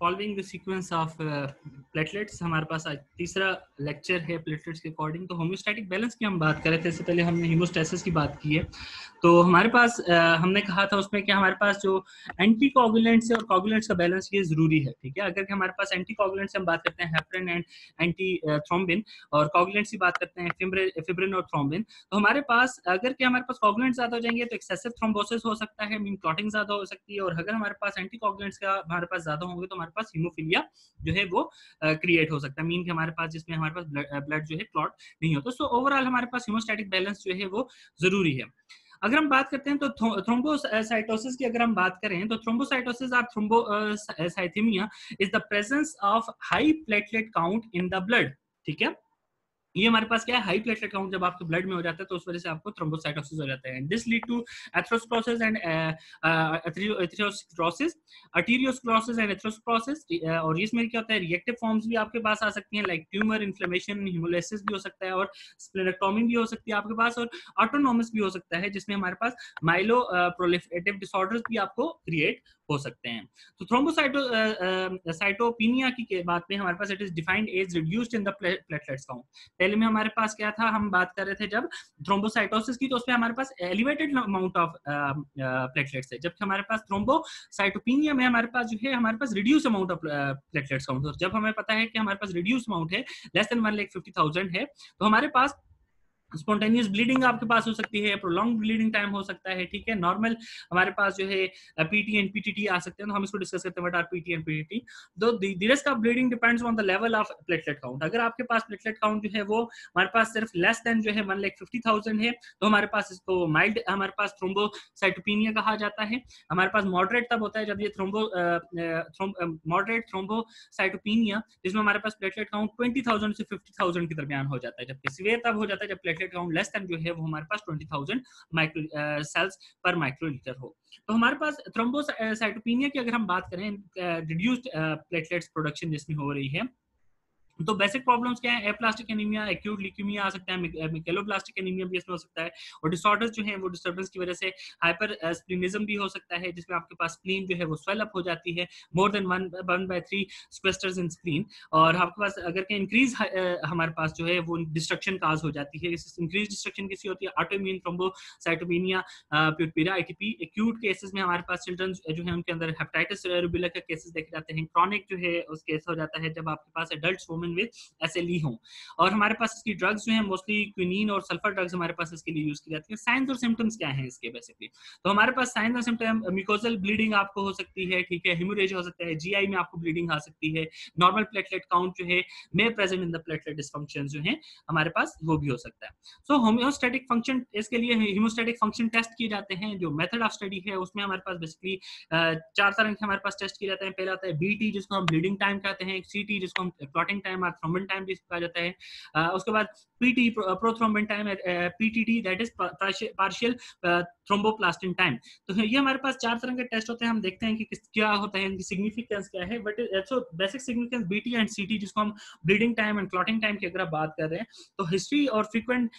following the sequence of platelets हमारे पास आज तीसरा लेक्चर है प्लेटलेट्स के अकॉर्डिंग तो होम्योस्टैटिक बैलेंस की हम बात कर रहे थे इससे पहले हमने हीमोस्टेसिस की बात की है। तो हमारे पास uh, हमने कहा था उसमें कि हमारे पास जो एंटी कोगुलेंट्स और कोगुलेंट्स का बैलेंस ये ज़रूरी है ठीक है? अगर कि हमारे पास एंटी कोगुलेंट्स हम बात करते हैं हेपरिन एंड एंटी थ्रोम्बिन और कोगुलेंट्स की बात करते हैं फिब्रिन और थ्रोम्बिन तो हमारे पास अगर कि हमारे पास कोगुलेंट्स ज़्यादा हो जाएँगे तो एक्सेसिव थ्रोम्बोसिस हो सकता है मीन क्लॉटिंग ज़्यादा हो सकती है और अगर हमारे पास एंटी कोगुलेंट्स का हमारे पास ज़्यादा होंगे तो हमारे पास हिमोफिलिया जो है वो क्रिएट हो सकता है। मीन कि हमारे पास जिसमें हमारे पास ब्लड जो है क्लॉट नहीं होता। सो ओवरऑल हमारे पास हीमोस्टैटिक बैलेंस जो है वो ज़रूरी है। अगर हम बात करते हैं तो थ्रोम्बोसाइटोसिस की अगर हम बात करें तो थ्रोम्बोसाइटोसिस और thrombocythaemia is the presence of high platelet count in the blood ठीक है? ये हमारे पास क्या है? हाई प्लेटलेट काउंट जब आपके ब्लड में हो जाता है तो उस वजह से आपको थ्रोम्बोसाइटोसिस हो जाता है। This lead to atherosclerosis and atherosclerosis arteriosclerosis and atherosclerosis और इसमें क्या होता है? रिएक्टिव फॉर्म्स भी आपके पास आ सकती हैं लाइक ट्यूमर इन्फ्लेमेशन हिमोलिसिस भी हो सकता है और स्प्लेनेक्टोमी भी हो सकती है आपके पास और ऑटोनोमस भी हो सकता है, जिसमें हमारे पास माइलो प्रोलिफरेटिव डिसऑर्डर्स भी आपको क्रिएट हो सकते हैं। तो थ्रोम्बोसाइटो साइटोपिनिया की बात में हमारे पास it is defined as reduced in the platelets count पहले में हमारे पास क्या था? हम बात कर रहे थे जब थ्रोम्बोसाइटोसिस की तो उसमें हमारे पास एलिवेटेड अमाउंट ऑफ़ प्लेटलेट्स है जबकि हमारे पास थ्रोम्बोसाइटोपिनिया में हमारे पास जो है, हमारे पास reduce amount of platelets count जब हमें पता है कि हमारे पास रिड्यूस अमाउंट है less than one lakh fifty thousand है तो हमारे पास स्पॉन्टेनियस ब्लीडिंग आपके पास हो सकती है प्रोलॉन्ग ब्लीडिंग टाइम हो सकता है, ठीक है? नॉर्मल हमारे पास जो है पीटी एंड पीटीटी आ सकते हैं तो हम इसको डिस्कस करते हैं what are PT and PTT तो the of bleeding depends on the level of platelet count अगर आपके पास प्लेटलेट काउंट जो है, वो हमारे पास सिर्फ़ लेस देन जो है वन लाख फिफ्टी थाउज़ेंड है तो हमारे पास इसको माइल्ड हमारे पास थ्रोम्बोसाइटोपिनिया कहा जाता है। हमारे पास मॉडरेट तब होता है जब ये थ्रोम्बो मॉडरेट थ्रोम्बोसाइटोपिनिया जिसमें हमारे पास प्लेटलेट काउंट ट्वेंटी थाउज़ेंड से फिफ्टी थाउज़ेंड के दरमियान हो जाता है, जबकि सिवियर तब हो जाता है जब platelet platelet count less than जो है वो हमारे पास 20000 माइक्रो सेल्स पर माइक्रोलीटर हो। तो हमारे पास थ्रोम्बोसाइटोपिनिया की अगर हम बात करें रिड्यूस्ड प्लेटलेट्स प्रोडक्शन जिसमें हो रही है तो बेसिक प्रॉब्लम्स क्या है? एप्लास्टिक एनीमिया एक्यूट लिक्यूमिया आ सकता है मिकेलोप्लास्टिक एनीमिया भी इसमें हो सकता है, और डिसऑर्डर्स जो है, वो डिस्टर्बेंस की वजह से हाइपर स्प्लिनिज्म भी हो सकता है, जिसमें आपके पास स्प्लीन जो है, वो स्वेल अप हो जाती है more than one one by three sequesters in spleen और आपके पास अगर के इंक्रीज हमारे पास जो है, वो डिस्ट्रक्शन काज हो जाती है इंक्रीज डिस्ट्रक्शन किसी होती है? Autoimmune thrombocytopenia purpura ITP acute cases में हमारे पास चिल्ड्रन जो है, उनके अंदर हेपेटाइटिस रूबुला के केसेस देखे जाते हैं क्रॉनिक जो है, उस केस हो जाता है, जब आपके पास adult women women with S L हों। और हमारे पास इसकी ड्रग्स जो है मोस्टली क्विनीन और सल्फ़र ड्रग्स हमारे पास इसके लिए यूज़ की जाती है। साइंस और सिम्टम्स क्या है इसके बेसिकली तो हमारे पास साइंस और सिम्टम मिकोजल ब्लीडिंग आपको हो सकती है, ठीक है? हिमोरेज हो सकता है जीआई में आपको ब्लीडिंग आ सकती है। नॉर्मल प्लेटलेट काउंट जो है may present in the platelet dysfunction जो है, हमारे पास वो भी हो सकता है। सो होम्योस्टेटिक फ़ंक्शन इसके लिए हिमोस्टेटिक फ़ंक्शन टेस्ट किए जाते हैं, जो मेथड ऑफ़ स्टडी है, उसमें हमारे पास बेसिकली चार तरह के हमारे पास टेस्ट किए जाते हैं। पहला आता है बीटी जिसको हम ब्लीडिंग टाइम कहते हैं सीटी जिसको हम क्लॉटिंग टाइम और थ्रोम्बिन टाइम भी कहा जाता है। उसके बाद PT prothrombin time PTT that is partial thromboplastin time तो ये हमारे पास चार तरह के टेस्ट होते हैं, हम देखते हैं कि क्या होता है, इनकी सिग्निफिकेंस क्या है। But so basic significance BT and CT जिसको हम bleeding time and clotting time की अगर आप बात कर रहे हैं तो हिस्ट्री और फ्रीक्वेंट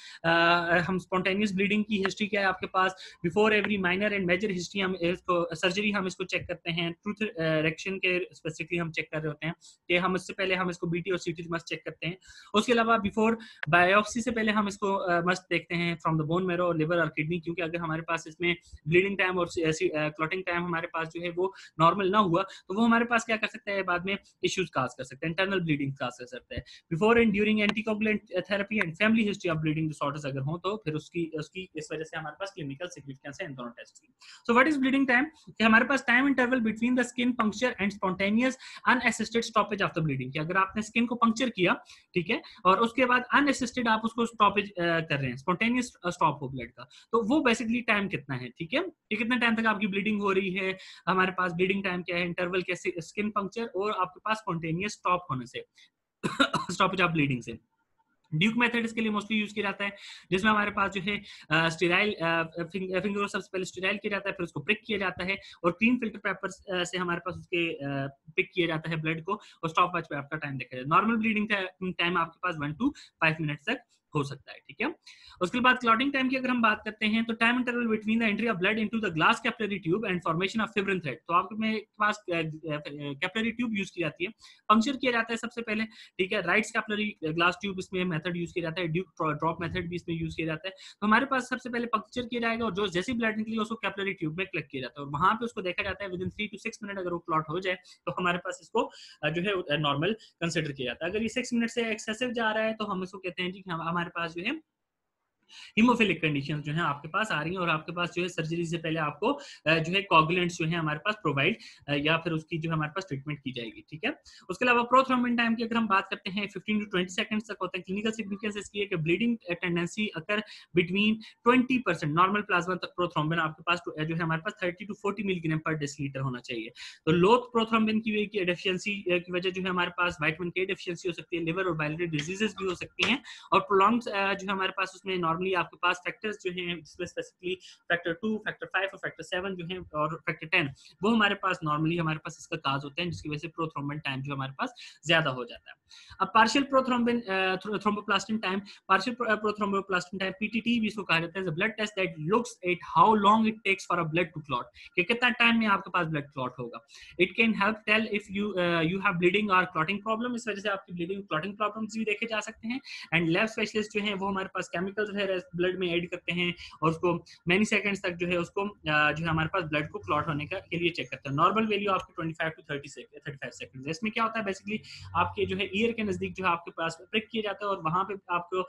हम स्पॉन्टेनियस ब्लीडिंग की हिस्ट्री क्या है आपके पास? Before every minor and major history हम इसको सर्जरी हम इसको चेक करते हैं। ट्रूथ इरेक्शन के स्पेसिफिकली हम चेक कर रहे होते हैं कि हम इससे पहले हम इसको बीटी और सीटी मस्ट चेक करते हैं। उसके अलावा बिफोर बायोप्सी से पहले हम इसको मस्ट देखते हैं from the bone marrow liver और किडनी क्योंकि अगर हमारे पास इसमें ब्लीडिंग टाइम और क्लॉटिंग टाइम हमारे पास जो है वो नॉर्मल ना हुआ तो वो हमारे पास क्या कर सकता है, बाद में इश्यूज़ काज कर सकते हैं इंटरनल ब्लीडिंग काज कर सकते हैं। Before and during anticoagulant therapy and family history of bleeding disorders अगर हो तो फिर उसकी उसकी इस वजह से हमारे पास क्लिनिकल सिग्निफिकेंस है इन दोनों टेस्ट की। So what is bleeding time कि हमारे पास time interval between the skin puncture and spontaneous unassisted stoppage of the bleeding कि अगर आपने स्किन को पंक्चर किया, ठीक है? और उसके बाद अनअसिस्टेड आप उसको स्टॉपेज कर रहे हैं स्पॉन्टेनियस स्टॉप हो ब्लड का। तो वो बेसिकली टाइम कितना है, ठीक है? कि कितने टाइम तक आपकी ब्लीडिंग हो रही है? हमारे पास ब्लीडिंग टाइम क्या है? इंटरवल कैसे स्किन पंक्चर और आपके पास स्पॉन्टेनियस स्टॉप होने से स्टॉपेज ऑफ़ ब्लीडिंग से। ड्यूक मेथड इसके लिए मोस्टली यूज़ किया जाता है, जिसमें हमारे पास जो है स्टेराइल फिंगर सबसे पहले स्टेराइल किया जाता है, फिर उसको प्रिक किया जाता है और क्लीन फ़िल्टर पेपर से हमारे पास उसके पिक किया जाता है ब्लड को और स्टॉप वॉच पे आपका टाइम देखा जाए। नॉर्मल ब्लीडिंग टाइम आपके पास वन टू फाइव मिनट तक हो सकता है, ठीक है? उसके बाद क्लॉटिंग टाइम की अगर हम बात करते हैं तो time interval between the entry of blood into the glass capillary tube and formation of fibrin thread तो आपके पास कैपिलरी ट्यूब यूज़ की जाती है। पंक्चर किया जाता है सबसे पहले, ठीक है? राइट कैपिलरी ग्लास ट्यूब इसमें मेथड यूज़ किया जाता है। ड्यूब ड्रॉप मेथड भी इसमें यूज़ किया जाता है। तो हमारे पास सबसे पहले पंक्चर किया जाएगा और जो जैसी ब्लड निकली उसको कैपिलरी ट्यूब में कलेक्ट किया जाता है। और वहाँ पे उसको देखा जाता है within three two six minute अगर वो क्लॉट हो जाए तो हमारे पास इसको जो है नॉर्मल कंसिडर किया जाता है। अगर ये सिक्स मिनट से एक्सेसिव जा रहा है तो हम इसको कहते हैं जी हमारे पास जो है हीमोफिलिक कंडीशन जो है आपके पास आ रही है और आपके पास जो है सर्जरी से पहले आपको जो है कॉगुलेंट्स जो है हमारे पास प्रोवाइड या फिर उसकी जो है हमारे पास ट्रीटमेंट की जाएगी, ठीक है? उसके अलावा प्रोथ्रोम्बिन टाइम की अगर हम बात करते हैं 15 टू 20 सेकंड्स तक होता है। क्लिनिकल सिग्निफिकेंस इसकी है कि bleeding tendency occur between 20 percent normal plasma prothrombin आपके पास जो है हमारे पास 30 टू 40 मिलीग्राम पर डेसीलीटर होना चाहिए। तो लोथ प्रोथ्रोम्बिन की डेफिशिएंसी की वजह जो है हमारे पास विटामिन के डेफिशिएंसी हो सकती है लिवर और बाइलरी डिजीजेस भी हो सकती हैं और प्रोलॉन्ग जो है हमारे पास उसमें नॉर्मली आपके पास फैक्टर्स जो हैं, जिसमें specifically factor two factor five और फैक्टर सेवन जो है, और फैक्टर टेन वो हमारे पास नॉर्मली हमारे पास इसका काज होता है, जिसकी वजह से प्रोथ्रोम्बिन टाइम जो हमारे पास ज़्यादा हो जाता है। अब partial prothrombin thromboplastin time partial prothromboplastin time PTT भी इसको कहा जाता है blood test that looks at how long it takes for a blood to clot कि कितना टाइम में आपके पास ब्लड क्लॉट होगा। It can help tell if you you have bleeding और क्लॉटिंग प्रॉब्लम इस वजह से आपकी ब्लीडिंग क्लॉटिंग प्रॉब्लम्स भी देखे जा सकते हैं। एंड लैब स्पेशलिस्ट जो है, वो हमारे पास केमिकल्स है ब्लड में ऐड करते हैं और उसको मैनी सेकंड्स तक जो है, उसको जो है हमारे पास ब्लड को क्लॉट होने का, के लिए चेक करते हैं। नॉर्मल वैल्यू आपकी 25 टू 30 थर्टी फाइव सेकंड इसमें क्या होता है बेसिकली आपके जो है ईयर के नज़दीक जो है आपके पास प्रिक किया जाता है और वहाँ पे आपको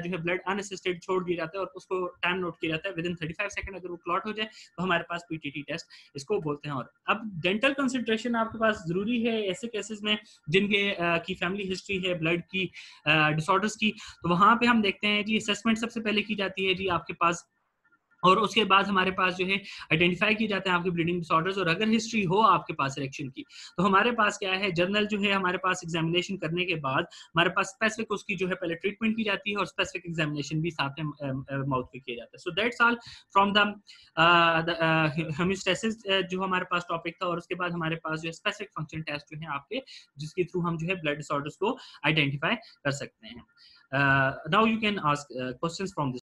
जो है ब्लड अनअसिस्टेड छोड़ दिया जाता है और उसको टाइम नोट किया जाता है within thirty five second अगर वो क्लॉट हो जाए तो हमारे पास पीटीटी टेस्ट इसको बोलते हैं और अब डेंटल कंसंट्रेशन आपके पास ज़रूरी है ऐसे केसेस में जिनके की फैमिली हिस्ट्री है ब्लड की डिसऑर्डर्स की तो वहाँ पे हम देखते हैं जी असेसमेंट सबसे पहले की जाती है जी आपके पास और उसके बाद हमारे पास जो है आइडेंटिफाई किए जाते हैं आपके ब्लीडिंग डिसऑर्डर्स और अगर हिस्ट्री हो आपके पास इलेक्शन की तो हमारे पास क्या है जर्नल जो है हमारे पास एग्जामिनेशन करने के बाद हमारे पास स्पेसिफिक उसकी जो है पहले ट्रीटमेंट की जाती है और स्पेसिफिक एग्जामिनेशन भी साथ में माउथ पे किया जाता है। So that's all from the जो हमारे पास टॉपिक था और उसके बाद हमारे पास जो है स्पेसिफिक फ़ंक्शन टेस्ट जो है आपके, जिसके थ्रू हम जो है ब्लड डिसऑर्डर्स को आइडेंटिफाई कर सकते हैं। Now you can ask questions from this